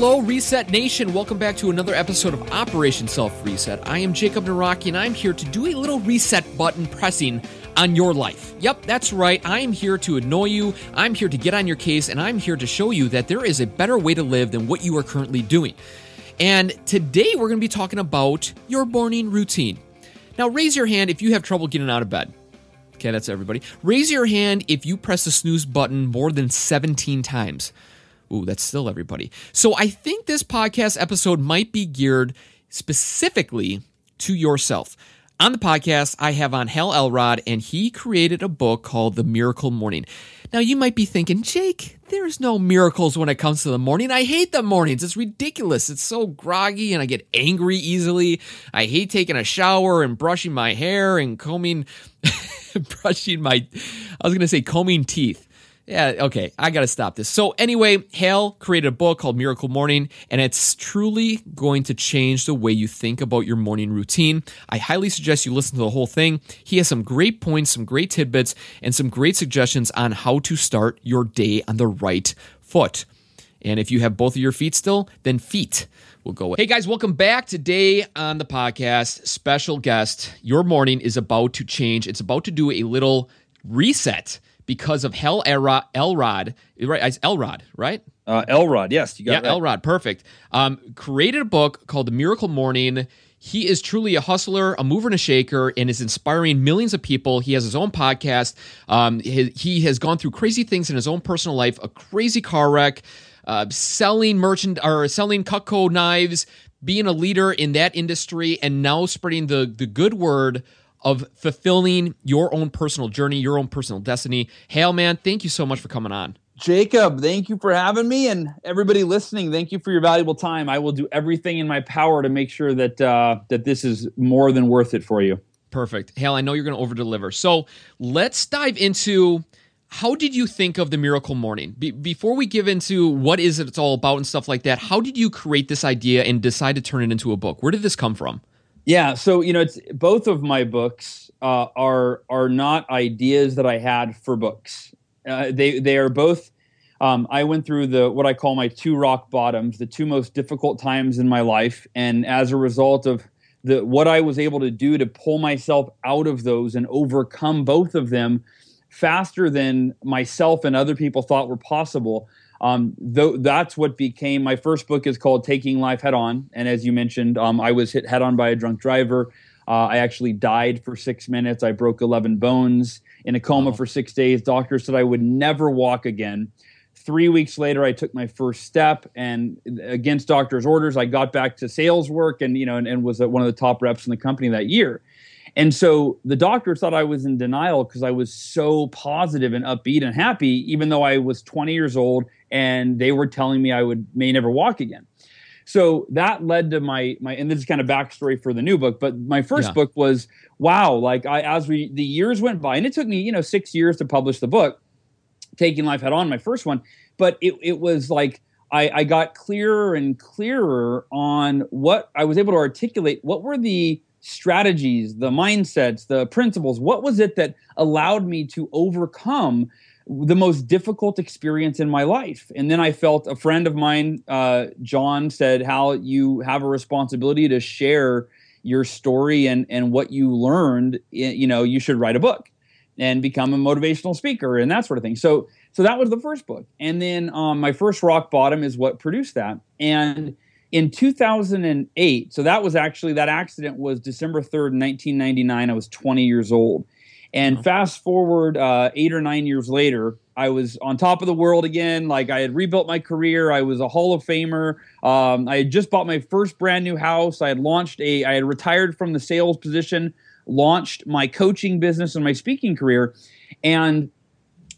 Hello, Reset Nation. Welcome back to another episode of Operation Self Reset. I am Jacob Nawrocki, and I'm here to do a little reset button pressing on your life. Yep, that's right. I am here to annoy you. I'm here to get on your case, and I'm here to show you that there is a better way to live than what you are currently doing. And today we're going to be talking about your morning routine. Now, raise your hand if you have trouble getting out of bed. Okay, that's everybody. Raise your hand if you press the snooze button more than 17 times. Ooh, that's still everybody. So I think this podcast episode might be geared specifically to yourself. On the podcast, I have on Hal Elrod, and he created a book called The Miracle Morning. Now, you might be thinking, Jake, there's no miracles when it comes to the morning. I hate the mornings. It's ridiculous. It's so groggy, and I get angry easily. I hate taking a shower and brushing my hair and combing, brushing my, I was going to say combing teeth yeah, okay, I got to stop this. So, anyway, Hal created a book called Miracle Morning, and it's truly going to change the way you think about your morning routine. I highly suggest you listen to the whole thing. He has some great points, some great tidbits, and some great suggestions on how to start your day on the right foot. And if you have both of your feet still, then feet will go. Hey guys, welcome back. Today on the podcast, special guest. Your morning is about to change. It's about to do a little reset because of Hal Elrod. Elrod, right? Elrod, right? Uh, Elrod, yes, you got yeah, right. Elrod, perfect. Um, created a book called The Miracle Morning. He is truly a hustler, a mover and a shaker, and is inspiring millions of people. He has his own podcast. Um, he, he, has gone through crazy things in his own personal life, a crazy car wreck, uh, selling merchant or selling Cutco knives, being a leader in that industry, and now spreading the the good word of fulfilling your own personal journey, your own personal destiny. Hal, man, thank you so much for coming on. Jacob, thank you for having me, and everybody listening, thank you for your valuable time. I will do everything in my power to make sure that uh, that this is more than worth it for you. Perfect, Hal. I know you're going to over deliver. So let's dive into how did you think of the Miracle Morning? Be- before we give into what is it it's all about and stuff like that, how did you create this idea and decide to turn it into a book? Where did this come from? Yeah, so you know, it's both of my books uh, are are not ideas that I had for books. Uh, they they are both. Um, I went through the what I call my two rock bottoms, the two most difficult times in my life, and as a result of the what I was able to do to pull myself out of those and overcome both of them faster than myself and other people thought were possible. Um, though that's what became my first book is called Taking Life Head On, and as you mentioned, um, I was hit head on by a drunk driver. Uh, I actually died for six minutes. I broke 11 bones in a coma wow. for six days. Doctors said I would never walk again. Three weeks later, I took my first step, and against doctor's orders, I got back to sales work, and you know, and, and was one of the top reps in the company that year. And so the doctor thought I was in denial because I was so positive and upbeat and happy, even though I was 20 years old and they were telling me I would may never walk again. So that led to my my and this is kind of backstory for the new book, but my first yeah. book was wow, like I as we the years went by, and it took me, you know, six years to publish the book, taking life head on, my first one. But it it was like I, I got clearer and clearer on what I was able to articulate what were the strategies, the mindsets, the principles? What was it that allowed me to overcome the most difficult experience in my life? And then I felt a friend of mine, uh, John, said, Hal, you have a responsibility to share your story and, and what you learned. You know, you should write a book and become a motivational speaker and that sort of thing. So, so that was the first book. And then um, my first rock bottom is what produced that. And in 2008 so that was actually that accident was december 3rd 1999 i was 20 years old. And fast forward uh, eight or nine years later i was on top of the world again. Like i had rebuilt my career. I was a hall of famer. Um, i had just bought my first brand new house. I had launched a i had retired from the sales position launched my coaching business and my speaking career. And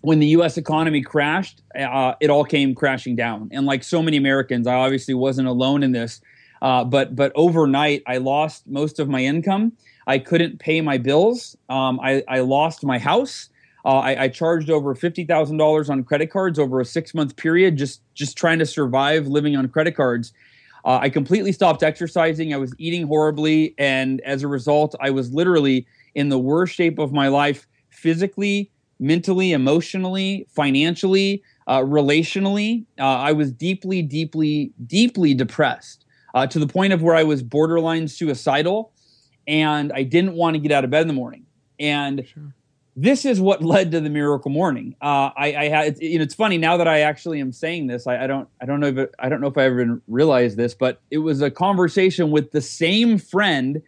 when the U.S. economy crashed, uh, it all came crashing down. And like so many Americans, I obviously wasn't alone in this. Uh, but but overnight, I lost most of my income. I couldn't pay my bills. Um, I, I lost my house. Uh, I, I, charged over fifty thousand dollars on credit cards over a six month period, just just trying to survive living on credit cards. Uh, I completely stopped exercising. I was eating horribly. And as a result, I was literally in the worst shape of my life physically, mentally, emotionally, financially, uh, relationally. Uh, I was deeply, deeply, deeply depressed uh, to the point of where I was borderline suicidal and I didn't want to get out of bed in the morning. And sure. this is what led to the miracle morning. Uh, I, I, had, you know, it's funny now that I actually am saying this. I, I don't, I don't know if it, I don't know if I ever realized this, but it was a conversation with the same friend,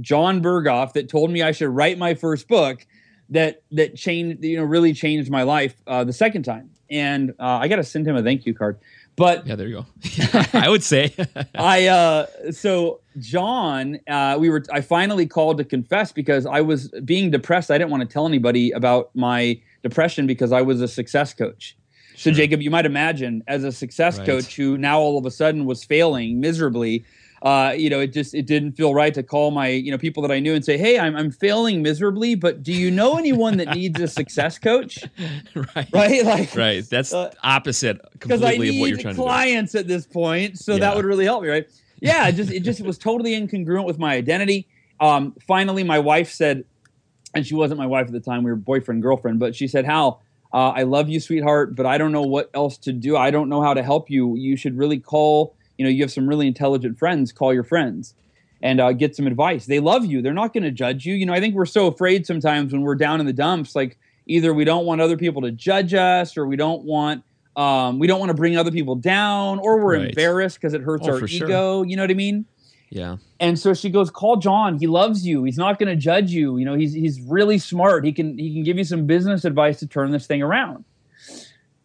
Jon Berghoff, that told me I should write my first book. That that changed, you know, really changed my life uh, the second time. And uh, I got to send him a thank you card. But yeah, there you go. I would say I uh so John, uh we were I finally called to confess because I was being depressed. I didn't want to tell anybody about my depression because I was a success coach. So Jacob, you might imagine as a success right. coach who now all of a sudden was failing miserably, uh, you know, it just it didn't feel right to call my you know people that I knew and say, "Hey, I'm I'm failing miserably, but do you know anyone that needs a success coach?" right, right, like right. That's uh, opposite completely of what you're trying to do. clients at this point, so yeah. that would really help me, right? Yeah, it just it just was totally incongruent with my identity. Um, finally, my wife said, and she wasn't my wife at the time; we were boyfriend girlfriend, but she said, "Hal." Uh, I love you, sweetheart, but I don't know what else to do. I don't know how to help you. You should really call you know you have some really intelligent friends call your friends and uh, get some advice. They love you. They're not going to judge you. You know i think we're so afraid sometimes when we're down in the dumps like either we don't want other people to judge us or we don't want um, we don't want to bring other people down or we're right. embarrassed because it hurts oh, our ego sure. you know what i mean? Yeah. And so she goes call john. He loves you. He's not going to judge you. You know he's he's really smart. He can he can give you some business advice to turn this thing around.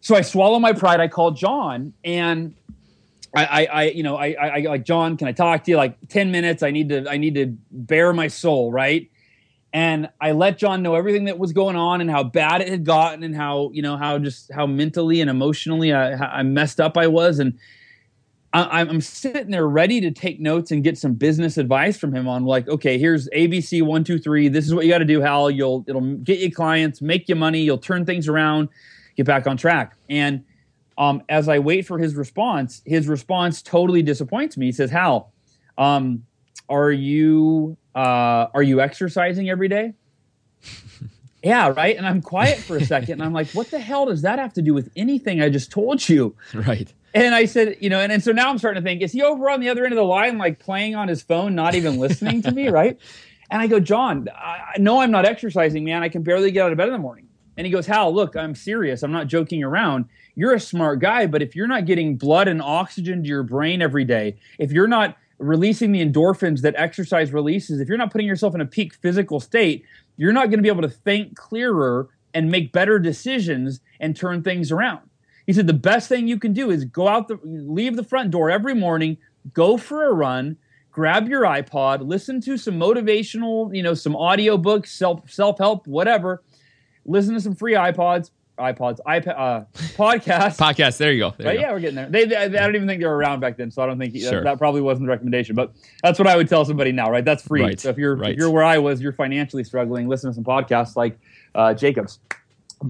So i swallow my pride. I call john and I, I, you know, I, I, like John. Can I talk to you? Like ten minutes. I need to, I need to bare my soul, right? And I let John know everything that was going on and how bad it had gotten and how, you know, how just how mentally and emotionally uh, I, I messed up I was. And I, I'm sitting there ready to take notes and get some business advice from him on like, okay, here's ABC one, two, three. This is what you got to do, Hal. You'll, it'll get you clients, make you money. You'll turn things around, get back on track. And um, as I wait for his response, his response totally disappoints me. He says, "Hal, um, are you uh, are you exercising every day?" yeah, right. And I'm quiet for a second, and I'm like, "What the hell does that have to do with anything I just told you?" Right. And I said, you know, and, and so now I'm starting to think, is he over on the other end of the line, like playing on his phone, not even listening to me, right? And I go, John, I know I'm not exercising, man. I can barely get out of bed in the morning. And he goes, Hal, look, I'm serious. I'm not joking around you're a smart guy, but if you're not getting blood and oxygen to your brain every day, if you're not releasing the endorphins that exercise releases, if you're not putting yourself in a peak physical state, you're not going to be able to think clearer and make better decisions and turn things around. He said the best thing you can do is go out the leave the front door every morning, go for a run, grab your iPod, listen to some motivational, you know, some audio books, self self-help, whatever. Listen to some free iPods, iPods, iPad, uh, podcast, podcast. There you go. There you yeah, go. we're getting there. They, they, I don't even think they were around back then, so I don't think sure. that, that, probably wasn't the recommendation. But that's what I would tell somebody now, right? That's free. Right. So if you're right. if you're where I was, you're financially struggling. Listen to some podcasts like uh, Jacob's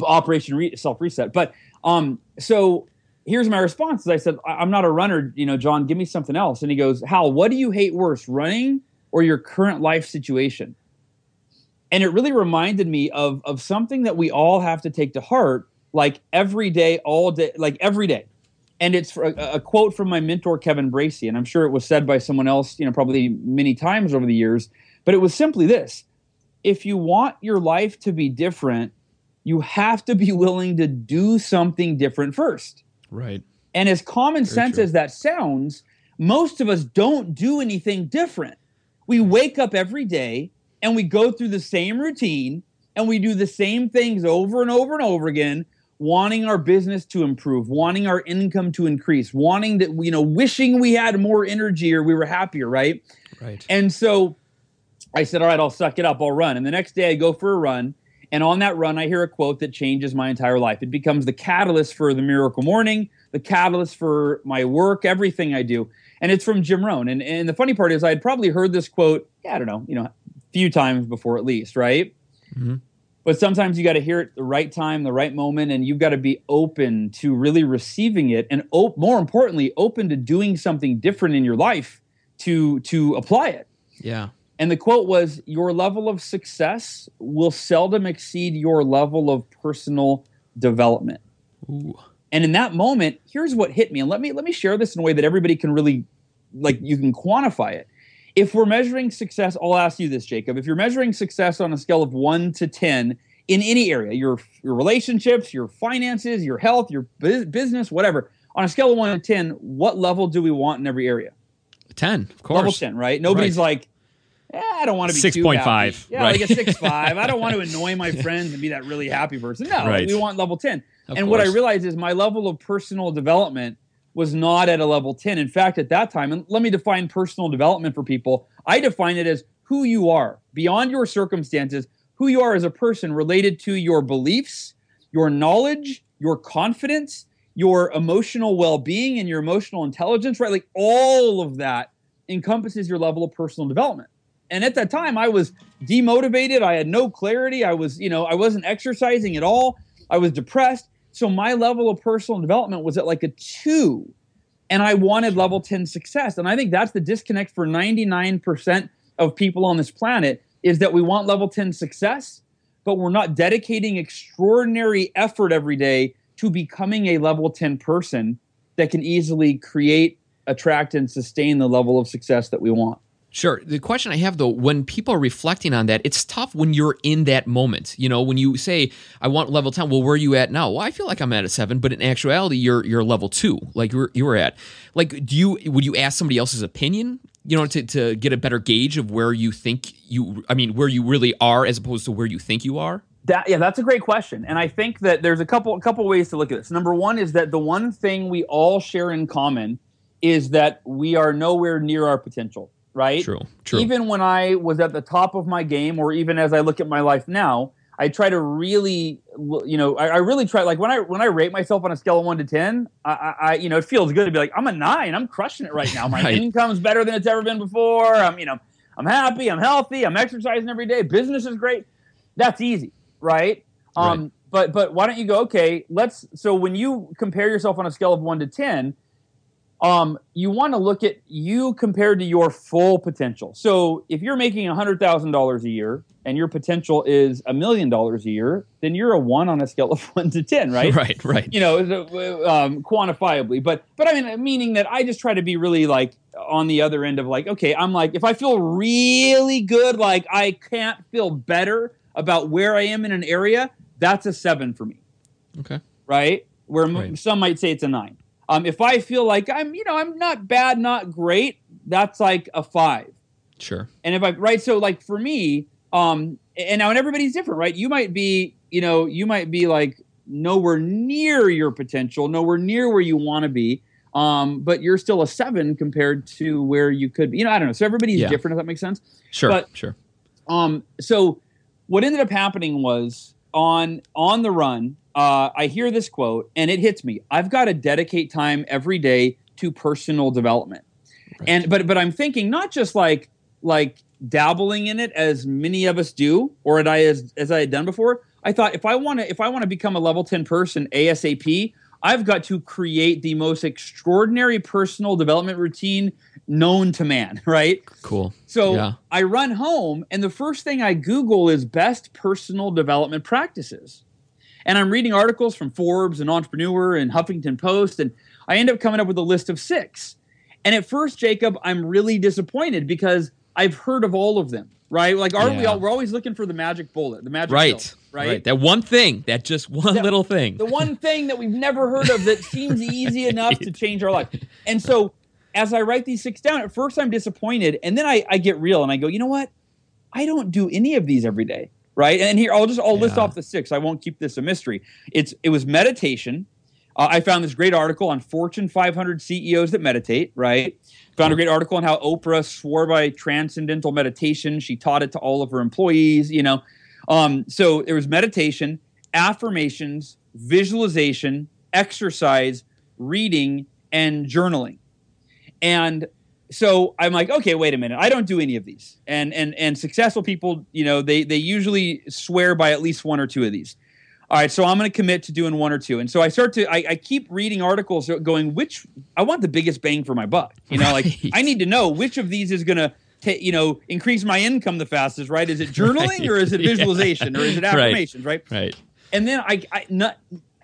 Operation Re- Self Reset. But um, so here's my response: I said, I'm not a runner, you know, John. Give me something else. And he goes, Hal, what do you hate worse, running or your current life situation? And it really reminded me of of something that we all have to take to heart like every day all day like every day. And it's a, a, quote from my mentor kevin bracy and i'm sure it was said by someone else you know probably many times over the years but it was simply this. If you want your life to be different you have to be willing to do something different first. Right. And as common Very sense true. as that sounds most of us don't do anything different. We wake up every day and we go through the same routine and we do the same things over and over and over again wanting our business to improve wanting our income to increase wanting that you know wishing we had more energy or we were happier right? Right. And so i said all right i'll suck it up. I'll run. And the next day i go for a run and on that run i hear a quote that changes my entire life. It becomes the catalyst for the miracle morning the catalyst for my work everything i do. And it's from jim rohn. And, and the funny part is i had probably heard this quote yeah i don't know you know few times before at least, right? Mm-hmm. but sometimes you got to hear it the right time, the right moment, and you've got to be open to really receiving it, and op- more importantly, open to doing something different in your life to to apply it. Yeah. And the quote was, "Your level of success will seldom exceed your level of personal development." Ooh. And in that moment, here's what hit me, and let me let me share this in a way that everybody can really, like, you can quantify it if we're measuring success, I'll ask you this, Jacob. If you're measuring success on a scale of one to 10 in any area, your, your relationships, your finances, your health, your business, whatever, on a scale of one to 10, what level do we want in every area? 10, of course. Level 10, right? Nobody's right. like, eh, I don't want to be 6.5. Yeah, right. like a 6.5. I don't want to annoy my friends and be that really happy person. No, right. we want level 10. Of and course. what I realized is my level of personal development was not at a level 10. In fact, at that time, and let me define personal development for people, I define it as who you are beyond your circumstances, who you are as a person related to your beliefs, your knowledge, your confidence, your emotional well being, and your emotional intelligence, right? Like all of that encompasses your level of personal development. And at that time, I was demotivated. I had no clarity. I was, you know, I wasn't exercising at all. I was depressed. So my level of personal development was at like a two, and I wanted level 10 success. And I think that's the disconnect for 99% of people on this planet is that we want level 10 success, but we're not dedicating extraordinary effort every day to becoming a level 10 person that can easily create, attract, and sustain the level of success that we want. Sure. The question I have though, when people are reflecting on that, it's tough when you're in that moment. You know, when you say, I want level 10, well, where are you at now? Well, I feel like I'm at a seven, but in actuality, you're you're level two, like you were, you were at. Like, do you would you ask somebody else's opinion, you know, to, to get a better gauge of where you think you I mean, where you really are as opposed to where you think you are? That, yeah, that's a great question, and I think that there's a couple a couple ways to look at this. Number one is that the one thing we all share in common is that we are nowhere near our potential right? True, true. Even when I was at the top of my game, or even as I look at my life now, I try to really, you know, I, I really try. Like when I when I rate myself on a scale of one to ten, I, I, you know, it feels good to be like I'm a nine. I'm crushing it right now. My right. income's better than it's ever been before. I'm, you know, I'm happy. I'm healthy. I'm exercising every day. Business is great. That's easy, right? Um, right. But but why don't you go? Okay, let's. So when you compare yourself on a scale of one to ten, um, you want to look at you compared to your full potential. So if you're making $100,000 a year and your potential is a million dollars a year, then you're a one on a scale of one to 10, right? Right, right. You know, um, quantifiably. But, but I mean, meaning that I just try to be really like on the other end of like, okay, I'm like, if I feel really good, like I can't feel better about where I am in an area, that's a seven for me. Okay. Right? Where right. Some might say it's a nine. Um, if I feel like I'm, you know, I'm not bad, not great, that's like a five. Sure. And if I right, so like for me, um, and now and everybody's different, right? You might be, you know, you might be like nowhere near your potential, nowhere near where you want to be. Um, but you're still a seven compared to where you could be. You know, I don't know. So everybody's yeah. different, if that makes sense. Sure. But, sure. Um, so what ended up happening was on on the run, uh, I hear this quote and it hits me. I've got to dedicate time every day to personal development. Right. And but but I'm thinking not just like like dabbling in it as many of us do or as I as, as I had done before. I thought if I want to if I want to become a level 10 person ASAP, I've got to create the most extraordinary personal development routine known to man, right? Cool. So yeah. I run home and the first thing I Google is best personal development practices. And I'm reading articles from Forbes and Entrepreneur and Huffington Post, and I end up coming up with a list of six. And at first, Jacob, I'm really disappointed because I've heard of all of them, right? Like, aren't yeah. we all? We're always looking for the magic bullet, the magic right, pill, right? right? That one thing, that just one that, little thing, the one thing that we've never heard of that seems easy enough to change our life. And so, as I write these six down, at first I'm disappointed, and then I, I get real and I go, you know what? I don't do any of these every day right? And here I'll just I'll yeah. list off the six. I won't keep this a mystery. It's it was meditation. Uh, I found this great article on Fortune 500 CEOs that meditate. Right. Found a great article on how Oprah swore by transcendental meditation. She taught it to all of her employees. You know, um, so there was meditation, affirmations, visualization, exercise, reading, and journaling. And so I'm like, okay, wait a minute. I don't do any of these. And and and successful people, you know, they they usually swear by at least one or two of these. All right, so I'm going to commit to doing one or two. And so I start to I, I keep reading articles going which I want the biggest bang for my buck. You know, right. like I need to know which of these is going to you know increase my income the fastest. Right? Is it journaling right. or is it visualization yeah. or is it affirmations? Right. Right. right. And then I, I not,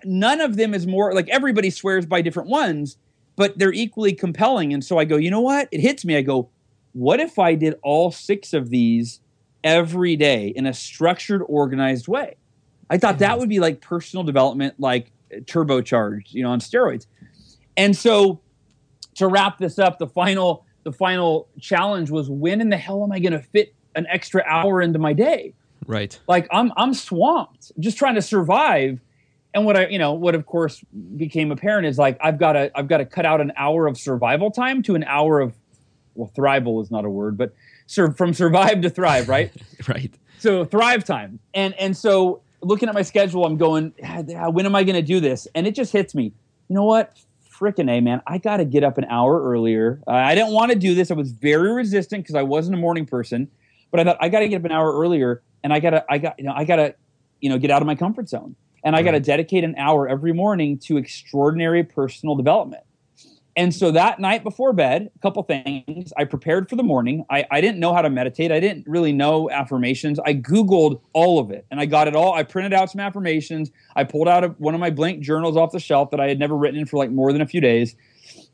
none of them is more like everybody swears by different ones but they're equally compelling. And so I go, you know what? It hits me. I go, what if I did all six of these every day in a structured, organized way? I thought that would be like personal development, like turbocharged, you know, on steroids. And so to wrap this up, the final the final challenge was when in the hell am I going to fit an extra hour into my day? Right. Like I'm I'm swamped just trying to survive and what I, you know, what of course became apparent is like I've got to I've got to cut out an hour of survival time to an hour of well, thrival is not a word, but sur- from survive to thrive, right? right. So thrive time, and and so looking at my schedule, I'm going, when am I going to do this? And it just hits me. You know what? Frickin' a man, I got to get up an hour earlier. Uh, I didn't want to do this. I was very resistant because I wasn't a morning person, but I thought I got to get up an hour earlier, and I gotta I got you know I gotta you know get out of my comfort zone and I got to mm-hmm. dedicate an hour every morning to extraordinary personal development. And so that night before bed, a couple things. I prepared for the morning. I, I didn't know how to meditate. I didn't really know affirmations. I Googled all of it and I got it all. I printed out some affirmations. I pulled out a, one of my blank journals off the shelf that I had never written in for like more than a few days.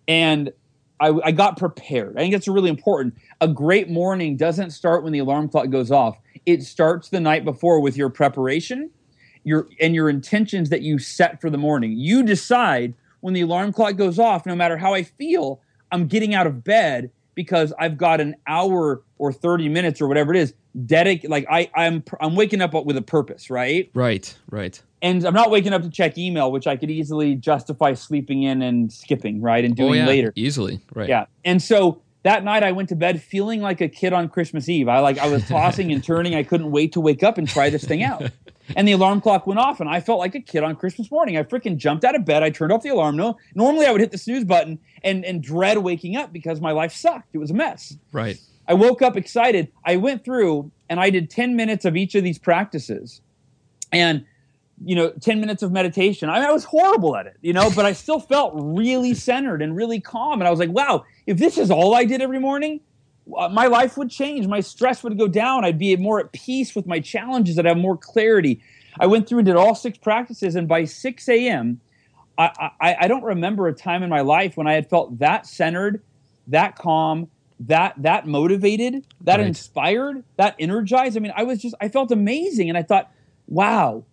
And I, I got prepared. I think it's really important. A great morning doesn't start when the alarm clock goes off, it starts the night before with your preparation your and your intentions that you set for the morning. You decide when the alarm clock goes off, no matter how I feel, I'm getting out of bed because I've got an hour or 30 minutes or whatever it is dedicated like I I'm I'm waking up with a purpose, right? Right, right. And I'm not waking up to check email, which I could easily justify sleeping in and skipping, right? And doing oh, yeah, later. Easily, right. Yeah. And so that night I went to bed feeling like a kid on Christmas Eve. I like I was tossing and turning. I couldn't wait to wake up and try this thing out. And the alarm clock went off, and I felt like a kid on Christmas morning. I freaking jumped out of bed. I turned off the alarm. No, normally I would hit the snooze button and and dread waking up because my life sucked. It was a mess. Right. I woke up excited. I went through and I did 10 minutes of each of these practices. And you know, 10 minutes of meditation. I, mean, I was horrible at it, you know, but I still felt really centered and really calm. And I was like, wow, if this is all I did every morning, uh, my life would change. My stress would go down. I'd be more at peace with my challenges. I'd have more clarity. I went through and did all six practices, and by 6 a.m., I, I, I don't remember a time in my life when I had felt that centered, that calm, that that motivated, that right. inspired, that energized. I mean, I was just I felt amazing, and I thought, wow,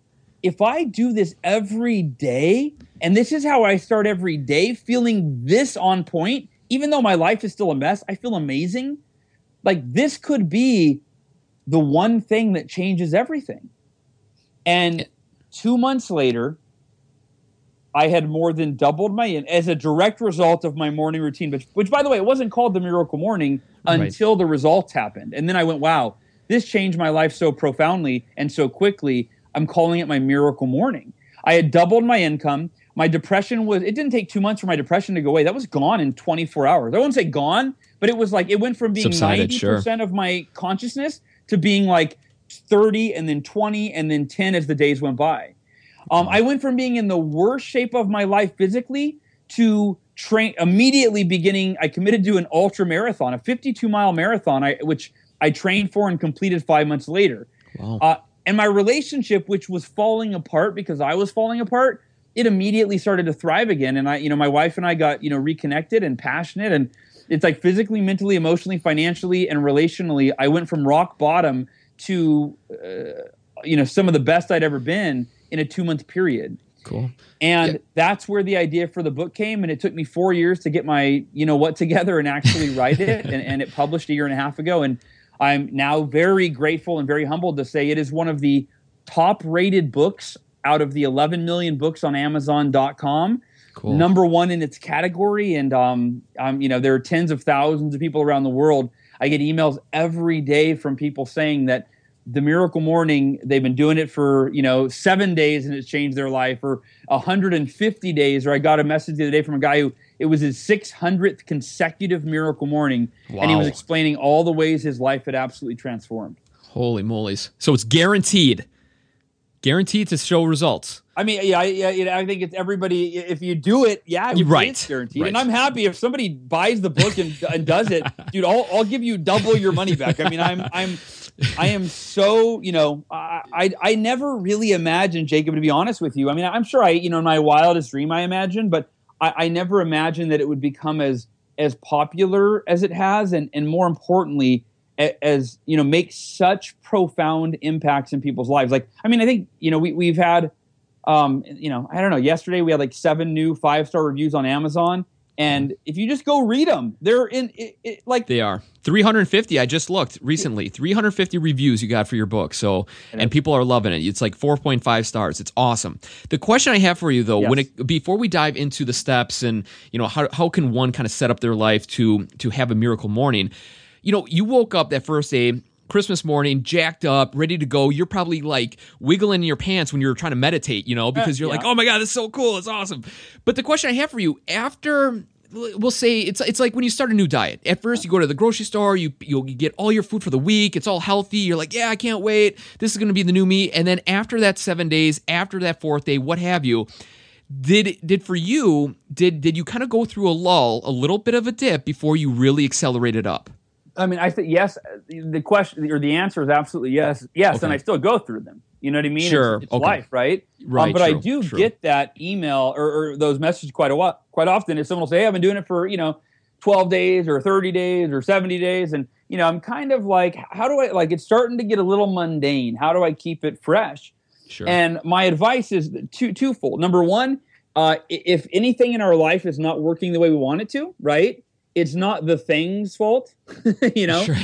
if I do this every day, and this is how I start every day, feeling this on point, even though my life is still a mess, I feel amazing. Like this could be the one thing that changes everything. And two months later, I had more than doubled my in as a direct result of my morning routine, which, which by the way, it wasn't called the miracle morning until right. the results happened. And then I went, wow, this changed my life so profoundly and so quickly. I'm calling it my miracle morning. I had doubled my income my depression was it didn't take two months for my depression to go away. That was gone in 24 hours. I won't say gone but it was like it went from being Subsided, 90% sure. of my consciousness to being like 30 and then 20 and then 10 as the days went by. Um, i went from being in the worst shape of my life physically to train immediately beginning i committed to an ultra marathon a 52 mile marathon I, which i trained for and completed five months later. Wow. uh, and my relationship which was falling apart because i was falling apart it immediately started to thrive again. And I, you know, my wife and I got, you know, reconnected and passionate. And it's like physically, mentally, emotionally, financially, and relationally, I went from rock bottom to, uh, you know, some of the best I'd ever been in a two month period. Cool. And that's where the idea for the book came. And it took me four years to get my, you know, what together and actually write it. And, and it published a year and a half ago. And I'm now very grateful and very humbled to say it is one of the top rated books out of the 11 million books on Amazon.com. Cool. Number one in its category, and um, um, you know there are tens of thousands of people around the world. I get emails every day from people saying that the miracle morning they've been doing it for you know seven days and it's changed their life or 150 days or i got a message the other day from a guy who it was his 600th consecutive miracle morning and he was explaining all the ways his life had absolutely transformed Holy moly's! So it's guaranteed, guaranteed to show results. I mean, yeah, yeah, yeah, I think it's everybody. If you do it, yeah, Right, it's guaranteed. right. And I'm happy if somebody buys the book and, and does it, dude. I'll, I'll give you double your money back. I mean, I'm, I'm, I am so, you know, I, I, I never really imagined Jacob. To be honest with you, I mean, I'm sure I, you know, in my wildest dream, I imagined, but I, I never imagined that it would become as, as popular as it has, and, and more importantly, as you know, make such profound impacts in people's lives. Like, I mean, I think you know, we, we've had um, you know, I don't know. Yesterday we had like seven new five star reviews on Amazon, and if you just go read them, they're in it, it, like They are 350. I just looked recently. 350 reviews you got for your book. So, and people are loving it. It's like 4.5 stars. It's awesome. The question I have for you though, when it before we dive into the steps and you know how how can one kind of set up their life to to have a miracle morning? You know, you woke up that first day. Christmas morning, jacked up, ready to go. You're probably like wiggling in your pants when you're trying to meditate, you know, uh, because you're yeah. like, oh my God, this is so cool. It's awesome. But the question I have for you after we'll say it's it's like when you start a new diet. At first, you go to the grocery store, you you get all your food for the week. It's all healthy. You're like, yeah, I can't wait. This is going to be the new me. And then after that seven days, after that fourth day, what have you? Did did for you? Did did you kind of go through a lull, a little bit of a dip before you really accelerated up? I mean, I think yes. The question or the answer is absolutely yes, yes, and I still go through them. You know what I mean? Sure, It's, it's okay. life, right? Right, Um, but I do true. get that email or, or those messages quite a lot, quite often. If someone will say, "Hey, I've been doing it for you know, twelve days or thirty days or seventy days," and you know, I'm kind of like, how do I like? It's starting to get a little mundane. How do I keep it fresh? Sure. And my advice is two twofold. Number one, uh, if anything in our life is not working the way we want it to, right? It's not the thing's fault, you know. Sure.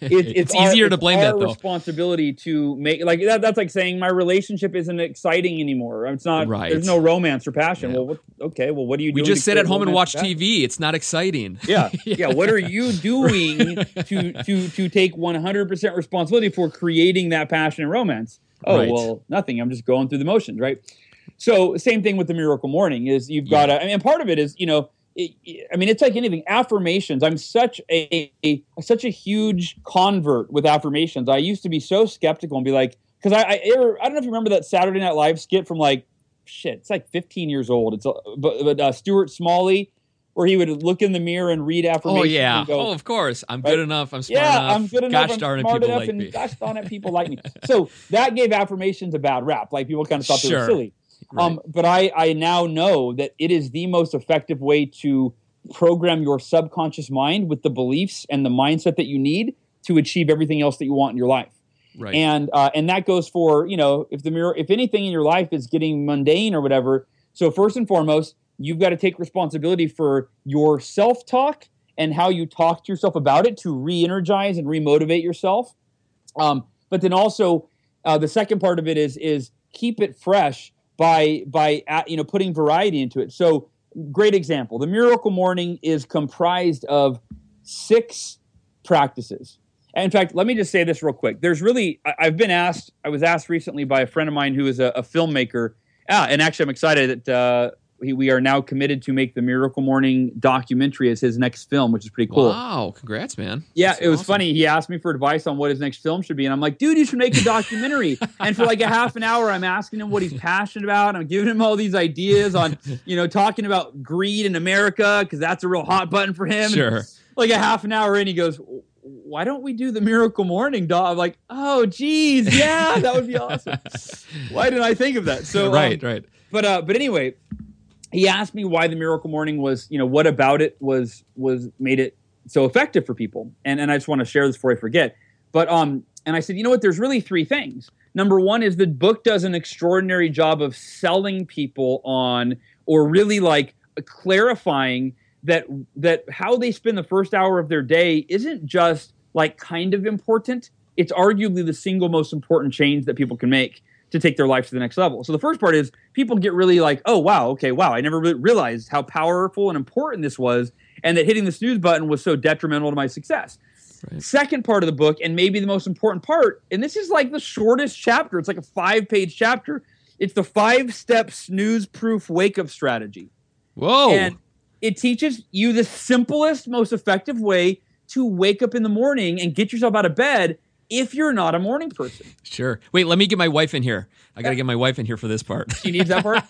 It- it's, our- easier to it's blame our that though. responsibility to make like that, that's like saying my relationship isn't exciting anymore. It's not. Right. There's no romance or passion. Yeah. Well, what, okay. Well, what are you We just sit at home and watch TV. It's not exciting. passion? Yeah, yeah. What are you doing to to to take 100 percent responsibility for creating that passion and romance? Oh Right. well, nothing. I'm just going through the motions, right? So same thing with the miracle morning is you've got to. I mean, part of it is you know. It, I mean, it's like anything. Affirmations. I'm such a, a such a huge convert with affirmations. I used to be so skeptical and be like, because I I, ever, I don't know if you remember that Saturday Night Live skit from like shit. It's like 15 years old. It's uh, but, but uh, Stuart Smalley, where he would look in the mirror and read affirmations. Oh yeah. go, Oh, of course. I'm Right? good enough. I'm smart yeah, enough. I'm good enough. Gosh darn it, people enough, like me. gosh darn it, people like me. So that gave affirmations a bad rap. Like people kind of thought they Sure. were silly. Um, but I, I now know that it is the most effective way to program your subconscious mind with the beliefs and the mindset that you need to achieve everything else that you want in your life. right. And uh, and that goes for you know if the mirror if anything in your life is getting mundane or whatever. So first and foremost, you've got to take responsibility for your self talk and how you talk to yourself about it to re-energize and remotivate yourself. Um, but then also uh, the second part of it is is keep it fresh by by you know putting variety into it. So great example. The Miracle Morning is comprised of six practices. And in fact, let me just say this real quick. There's really, I, I've been asked, I was asked recently by a friend of mine who is a, a filmmaker. Ah, and actually, I'm excited that uh, we, we are now committed to make the Miracle Morning documentary as his next film, which is pretty cool. Wow. Congrats, man. Yeah, That's it was awesome. funny. He asked me for advice on what his next film should be, and I'm like, dude, you should make a documentary. and for like a half an hour, I'm asking him what he's passionate about. I'm giving him all these ideas on, you know, talking about greed in America because that's a real hot button for him. And Sure. like a half an hour in, he goes, "Why don't we do the Miracle Morning, dog?" I'm like, "Oh, geez, yeah, that would be awesome." Why didn't I think of that? So, um, right, right. but uh, but anyway, he asked me why the Miracle Morning was, you know, what about it was was made it so effective for people, and and I just want to share this before I forget. But um, and I said, you know what? There's really three things. Number one is the book does an extraordinary job of selling people on, or really like clarifying that that how they spend the first hour of their day isn't just like kind of important. It's arguably the single most important change that people can make to take their life to the next level. So the first part is people get really like, oh wow, okay, wow, I never really realized how powerful and important this was, and that hitting the snooze button was so detrimental to my success. Right. Second part of the book, and maybe the most important part, and this is like the shortest chapter. It's like a five page chapter. It's the five step snooze proof wake up strategy. Whoa. And it teaches you the simplest, most effective way to wake up in the morning and get yourself out of bed if you're not a morning person. Sure. Wait, let me get my wife in here. I got to get my wife in here for this part. She needs that part.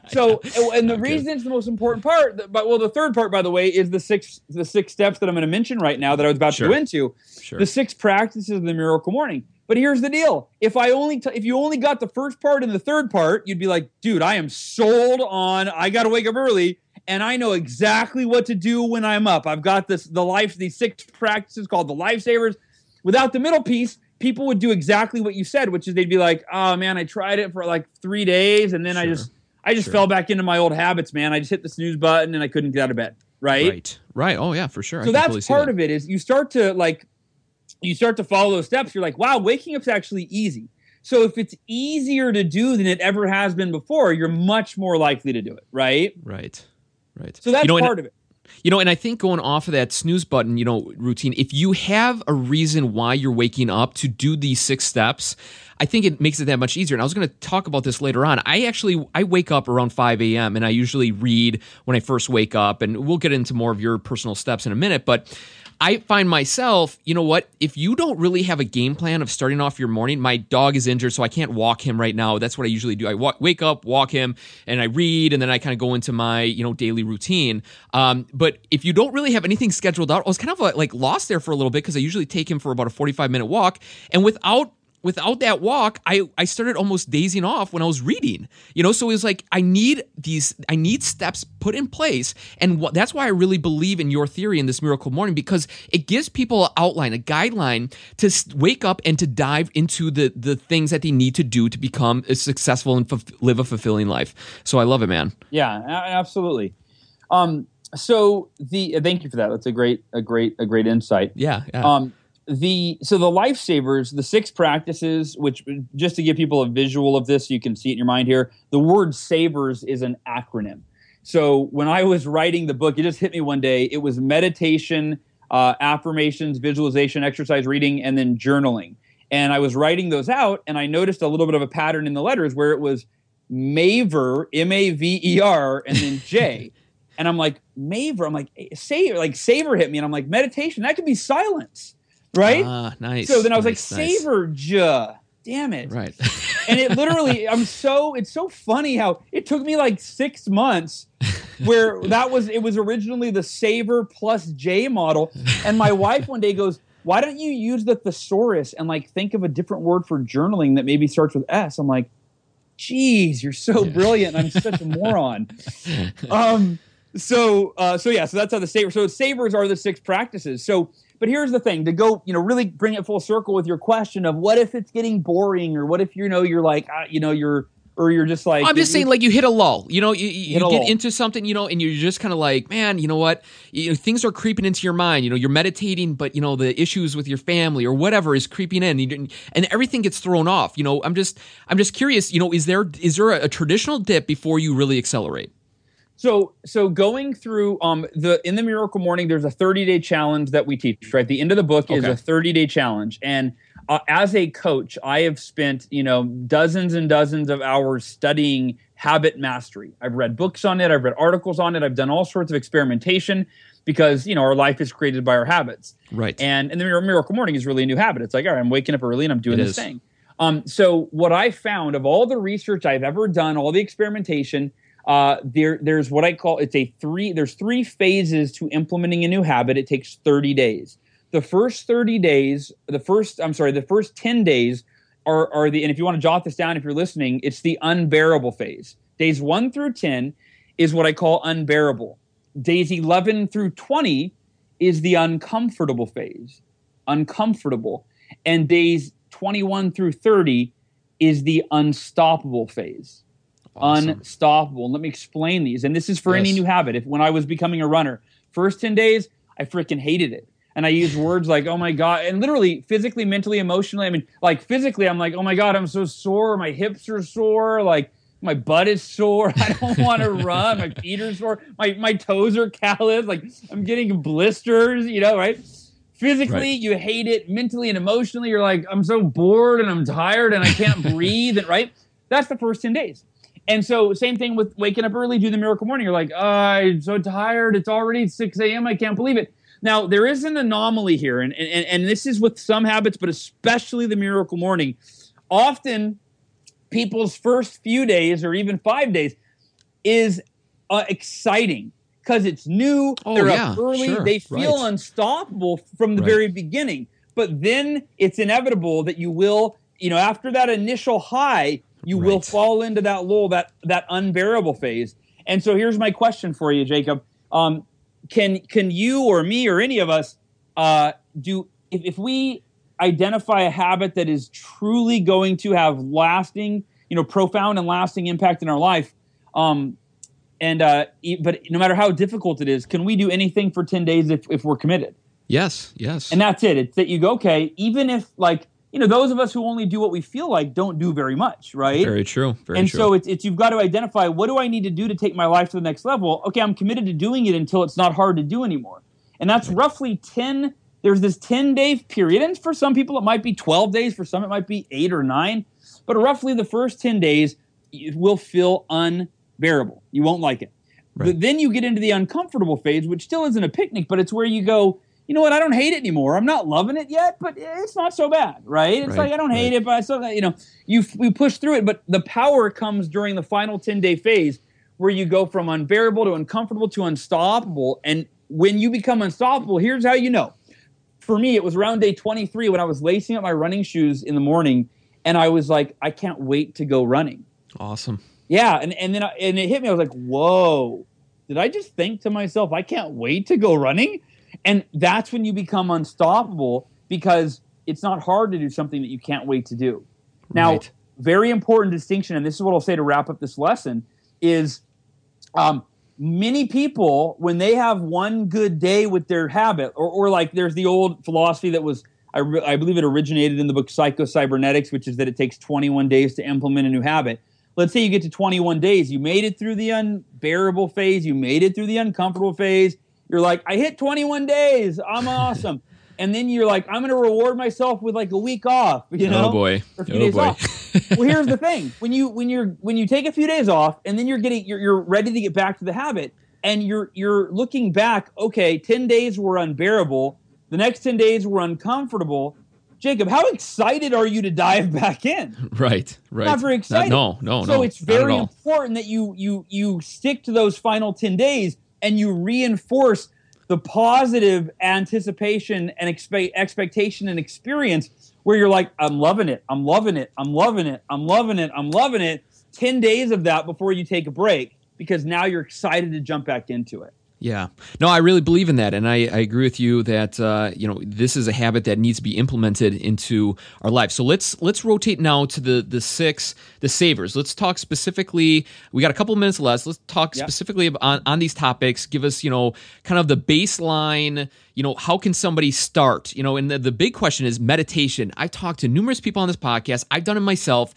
so, and the reason it's the most important part, but well, the third part, by the way, is the six the six steps that I'm going to mention right now that I was about Sure. to go into. Sure. The six practices of the miracle morning. But here's the deal: if I only t- if you only got the first part and the third part, you'd be like, dude, I am sold on. I got to wake up early. And I know exactly what to do when I'm up. I've got this the life these six practices called the lifesavers. Without the middle piece, people would do exactly what you said, which is they'd be like, "Oh man, I tried it for like three days, and then I just I just Sure. fell back into my old habits, man. I just hit the snooze button and I couldn't get out of bed." Right. right. Right. Oh, yeah, for sure. So totally that's see part that. of it. Is you start to like you start to follow those steps. You're like, "Wow, waking up's actually easy." So if it's easier to do than it ever has been before, you're much more likely to do it. Right. Right. Right. So that's you know, and- part of it. You know, and I think going off of that snooze button, you know, routine, if you have a reason why you're waking up to do these six steps, I think it makes it that much easier. And I was going to talk about this later on. I actually I wake up around 5 a.m. and I usually read when I first wake up, and we'll get into more of your personal steps in a minute. But I find myself, you know what? If you don't really have a game plan of starting off your morning, my dog is injured, so I can't walk him right now. That's what I usually do. I walk, wake up, walk him, and I read, and then I kind of go into my you know daily routine. Um, but if you don't really have anything scheduled out, I was kind of uh, like lost there for a little bit because I usually take him for about a forty-five minute walk, and without without that walk i i started almost dazing off when i was reading you know so it was like i need these i need steps put in place and wh- that's why i really believe in your theory in this miracle morning because it gives people an outline a guideline to wake up and to dive into the the things that they need to do to become a successful and fulf- live a fulfilling life so i love it man Yeah, absolutely. Um, so the uh, thank you for that. That's a great, a great, a great insight. yeah, yeah. Um, the so the lifesavers, the six practices, which just to give people a visual of this, you can see it in your mind here. The word savers is an acronym. So when I was writing the book, it just hit me one day. It was meditation, uh, affirmations, visualization, exercise, reading, and then journaling. And I was writing those out, and I noticed a little bit of a pattern in the letters where it was Maver, M A V E R, and then J. and I'm like, Maver, I'm like, say, like, savor hit me. And I'm like, meditation, that could be silence, right? ah, nice so then I was nice, like, nice. savor. Damn it. right And it literally, I'm so, it's so funny how it took me like six months where that was, it was originally the Saver plus J model. And my wife one day goes, why don't you use the thesaurus and like think of a different word for journaling that maybe starts with S? I'm like, geez, you're so brilliant. I'm such a moron. Um, so, uh, so yeah, so that's how the savers. So savers are the six practices. So, but here's the thing: to go, you know, really bring it full circle with your question of what if it's getting boring, or what if you know you're like, uh, you know, you're, or you're just like, I'm just saying, like you hit a lull. You know, you, you, you get into something, you know, and you're just kind of like, man, you know what? You know, things are creeping into your mind. You know, you're meditating, but you know the issues with your family or whatever is creeping in, and everything gets thrown off. You know, I'm just, I'm just curious. You know, is there is there a, a traditional dip before you really accelerate? So so going through um the in the miracle morning there's a 30 day challenge that we teach right the end of the book is a 30 day challenge and uh, as a coach I have spent you know dozens and dozens of hours studying habit mastery I've read books on it I've read articles on it I've done all sorts of experimentation because you know our life is created by our habits Right. and and the miracle morning is really a new habit. It's like, all right, I'm waking up early and I'm doing It this is. thing. Um, so what I found of all the research I've ever done, all the experimentation, uh, there there's what I call it's a three. There's three phases to implementing a new habit. It takes 30 days. The first 30 days, the first I'm sorry, the first 10 days are are the and if you want to jot this down, if you're listening, it's the unbearable phase. Days one through 10 is what I call unbearable. Days 11 through 20 is the uncomfortable phase. Uncomfortable. And days 21 through 30 is the unstoppable phase. Awesome. Unstoppable. And let me explain these. And this is for any new habit. If when I was becoming a runner, first 10 days, I freaking hated it. And I used words like, oh my God, and literally physically, mentally, emotionally. I mean, like physically, I'm like, oh my God, I'm so sore. My hips are sore. Like, my butt is sore. I don't want to run. My feet are sore. My my toes are callous. Like I'm getting blisters, you know, right? Physically, Right. you hate it. Mentally and emotionally, you're like, I'm so bored and I'm tired and I can't breathe. And right, that's the first ten days. And so, same thing with waking up early, do the miracle morning. You're like, oh, I'm so tired. It's already 6 a.m. I can't believe it. Now, there is an anomaly here, and, and, and this is with some habits, but especially the miracle morning. Often, people's first few days or even five days is uh, exciting because it's new. Oh, they're yeah, up early. sure, they feel right. unstoppable from the Right. very beginning. But then it's inevitable that you will, you know, after that initial high, you will fall into that lull, that that unbearable phase. And so here's my question for you, Jacob. Um, can can you or me or any of us uh, do if, if we identify a habit that is truly going to have lasting, you know, profound and lasting impact in our life? Um, and uh, but no matter how difficult it is, can we do anything for ten days if, if we're committed? Yes, yes. And that's it. It's that you go, okay, even if like you know those of us who only do what we feel like don't do very much, right? very true. Very and true. so it's, it's you've got to identify what do I need to do to take my life to the next level. Okay, I'm committed to doing it until it's not hard to do anymore, and that's roughly ten. There's this ten day period, and for some people it might be twelve days. For some it might be eight or nine, but roughly the first ten days it will feel unbearable. You won't like it. Right. But then you get into the uncomfortable phase, which still isn't a picnic, but it's where you go. You know what? I don't hate it anymore. I'm not loving it yet, but it's not so bad, right? It's Right, like I don't hate right. it, but I still, you know, you we push through it. But the power comes during the final 10 day phase where you go from unbearable to uncomfortable to unstoppable. And when you become unstoppable, here's how you know. For me, it was around day 23 when I was lacing up my running shoes in the morning, and I was like, I can't wait to go running. awesome. Yeah, and and then I, and it hit me. I was like, "Whoa! Did I just think to myself, I can't wait to go running?" And that's when you become unstoppable because it's not hard to do something that you can't wait to do. Now, Right. very important distinction, and this is what I'll say to wrap up this lesson: is um, many people when they have one good day with their habit, or, or like there's the old philosophy that was. I, re- I believe it originated in the book Psycho Cybernetics, which is that it takes 21 days to implement a new habit let's say you get to 21 days you made it through the unbearable phase you made it through the uncomfortable phase you're like i hit 21 days i'm awesome and then you're like i'm going to reward myself with like a week off you oh, know oh boy. or a few Oh days boy. off. well here's the thing when you when you're when you take a few days off and then you're getting you're, you're ready to get back to the habit and you're you're looking back okay 10 days were unbearable the next 10 days were uncomfortable jacob how excited are you to dive back in right. Right. not very excited. no, no, so no. So it's very important that you you you stick to those final 10 days and you reinforce the positive anticipation and expe- expectation and experience where you're like I'm loving it. I'm loving it. I'm loving it. I'm loving it. I'm loving it. 10 days of that before you take a break because now you're excited to jump back into it. Yeah. No, I really believe in that, and I, I agree with you that uh, you know this is a habit that needs to be implemented into our life. So let's let's rotate now to the the six the savers. Let's talk specifically. We got a couple minutes left. Let's talk Yep. specifically on on these topics. Give us you know kind of the baseline. You know how can somebody start? You know, and the, the big question is meditation. I've talked to numerous people on this podcast. I've done it myself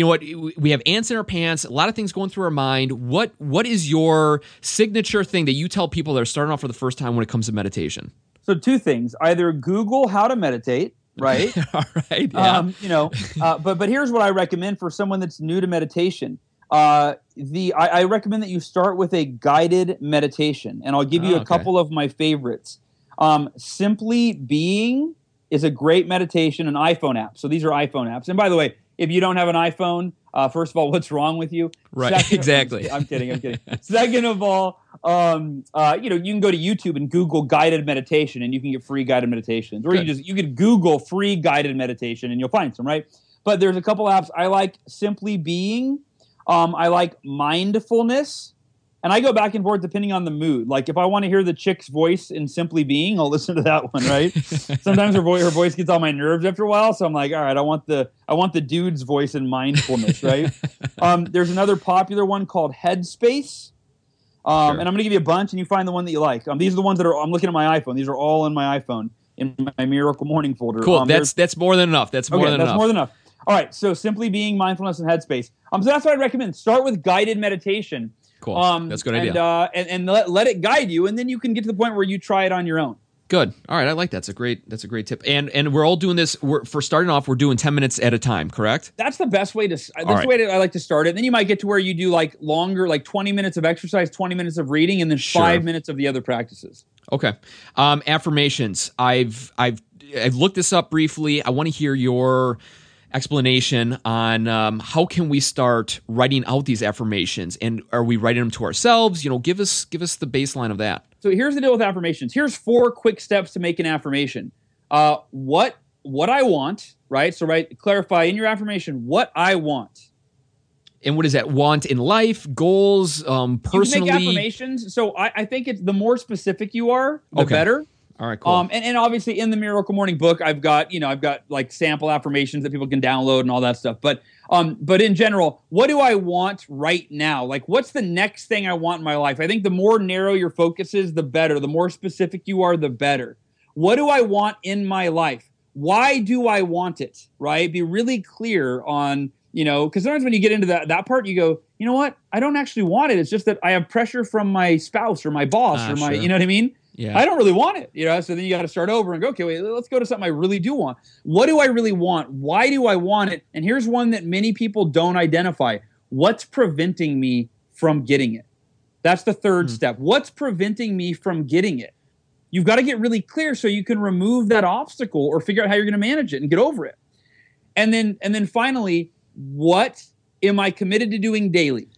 you know what we have ants in our pants a lot of things going through our mind. What what is your signature thing that you tell people that are starting off for the first time when it comes to meditation? So two things, either Google how to meditate, right? all right yeah. Um, you know uh, but but here's what i recommend for someone that's new to meditation. Uh, the I, I recommend that you start with a guided meditation and i'll give you Oh, a couple of my favorites. Um, simply being is a great meditation an iphone app. So these are iphone apps. And by the way if you don't have an iphone uh, first of all what's wrong with you? Right, exactly. i'm kidding i'm kidding. Second of all um, uh, you know you can go to youtube and google guided meditation and you can get free guided meditations. Or you just you could google free guided meditation and you'll find some right? But there's a couple apps. I like simply being. Um, i like mindfulness and i go back and forth depending on the mood like if i want to hear the chick's voice in simply being i'll listen to that one right sometimes her voice her voice gets on my nerves after a while so i'm like all right i want the i want the dude's voice in mindfulness right um, there's another popular one called headspace um, Sure. and i'm going to give you a bunch and you find the one that you like um, these are the ones that are i'm looking at my iphone these are all in my iphone in my miracle morning folder cool Um, that's that's more than enough that's more okay, than that's enough more than enough. All right, so simply being mindfulness and headspace. Um, so that's what I'd recommend. Start with guided meditation. Cool Um, that's a good and, idea Uh, and and let, let it guide you, and then you can get to the point where you try it on your own. Good. All right, I like that. That's a great. That's a great tip. And and we're all doing this. We're for starting off. We're doing ten minutes at a time. Correct. That's the best way to. That's right. the way that I like to start it. Then you might get to where you do like longer, like twenty minutes of exercise, twenty minutes of reading, and then Sure. five minutes of the other practices. Okay. Um, affirmations. I've I've I've looked this up briefly. I want to hear your explanation on um, how can we start writing out these affirmations, and are we writing them to ourselves? You know, give us give us the baseline of that. So here's the deal with affirmations. Here's four quick steps to make an affirmation. Uh, what what I want, right? So right, clarify in your affirmation what I want. And what is that? Want in life, goals, um, You can make affirmations. So I, I think it's the more specific you are, the Okay. better. All right, cool. Um, and, and obviously in the Miracle Morning book, I've got you know I've got like sample affirmations that people can download and all that stuff. But um, but in general, what do I want right now? Like, what's the next thing I want in my life? I think the more narrow your focus is, the better. The more specific you are, the better. What do I want in my life? Why do I want it? Right? Be really clear on you know because sometimes when you get into that that part, you go, you know what? I don't actually want it. It's just that I have pressure from my spouse or my boss Ah, or my sure. you know what I mean. Yeah. I don't really want it, you know. So then you got to start over and go, okay, wait, let's go to something I really do want. What do I really want? Why do I want it? And here's one that many people don't identify. What's preventing me from getting it? That's the third Hmm. step. What's preventing me from getting it? You've got to get really clear so you can remove that obstacle or figure out how you're going to manage it and get over it. And then and then finally, what am I committed to doing daily?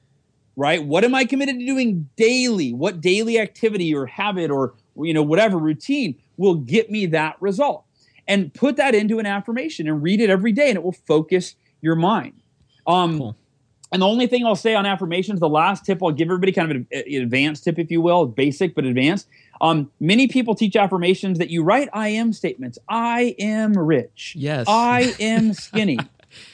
Right? What am I committed to doing daily? What daily activity or habit or you know whatever routine will get me that result? And put that into an affirmation and read it every day and it will focus your mind. Um Cool. and the only thing I'll say on affirmations, the last tip I'll give everybody, kind of an an advanced tip, if you will, basic but advanced. Um, many people teach affirmations that you write I am statements. I am rich. Yes. I am skinny.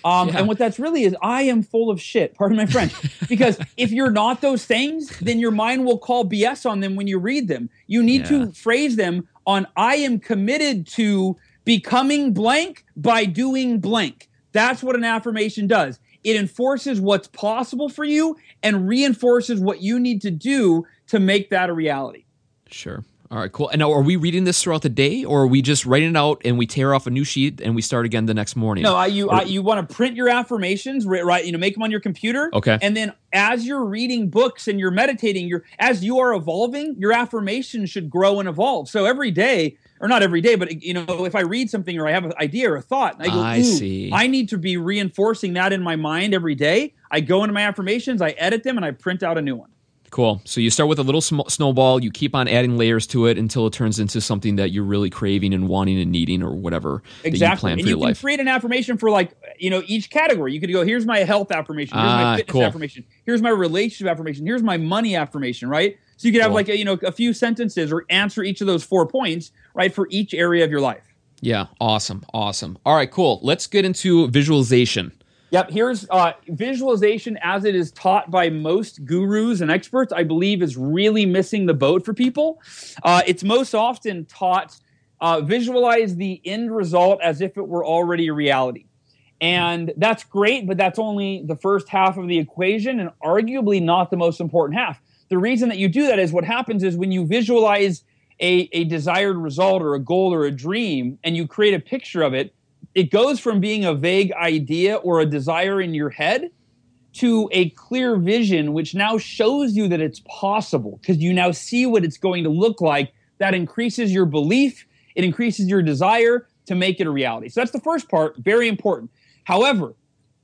Um, Yeah. And what that's really is I am full of shit. Pardon my French. Because if you're not those things, then your mind will call BS on them when you read them. You need Yeah. to phrase them on I am committed to becoming blank by doing blank. That's what an affirmation does. It enforces what's possible for you and reinforces what you need to do to make that a reality. Sure. All right, cool. And now, are we reading this throughout the day, or are we just writing it out and we tear off a new sheet and we start again the next morning? No, I, you I, you want to print your affirmations, right? You know, make them on your computer. Okay. And then as you're reading books and you're meditating, you're as you are evolving, your affirmations should grow and evolve. So every day, or not every day, but you know, if I read something or I have an idea or a thought, and I go, I see. I need to be reinforcing that in my mind every day. I go into my affirmations, I edit them, and I print out a new one. Cool. So you start with a little sm- snowball. You keep on adding layers to it until it turns into something that you're really craving and wanting and needing, or whatever that you Exactly. plan and for you your can life. create an affirmation for like, you know, each category. You could go, here's my health affirmation, here's Ah, my fitness cool. affirmation, here's my relationship affirmation, here's my money affirmation, right? So you could have Cool. like a, you know, a few sentences or answer each of those four points, right, for each area of your life. yeah. Awesome. Awesome. All right. Cool. Let's get into visualization. Yep. Here's uh, visualization as it is taught by most gurus and experts. I believe is really missing the boat for people. Uh, it's most often taught uh, visualize the end result as if it were already a reality. And that's great, but that's only the first half of the equation and arguably not the most important half. The reason that you do that is what happens is when you visualize a, a desired result or a goal or a dream and you create a picture of it, it goes from being a vague idea or a desire in your head to a clear vision, which now shows you that it's possible because you now see what it's going to look like. That increases your belief, it increases your desire to make it a reality. So that's the first part, very important. However,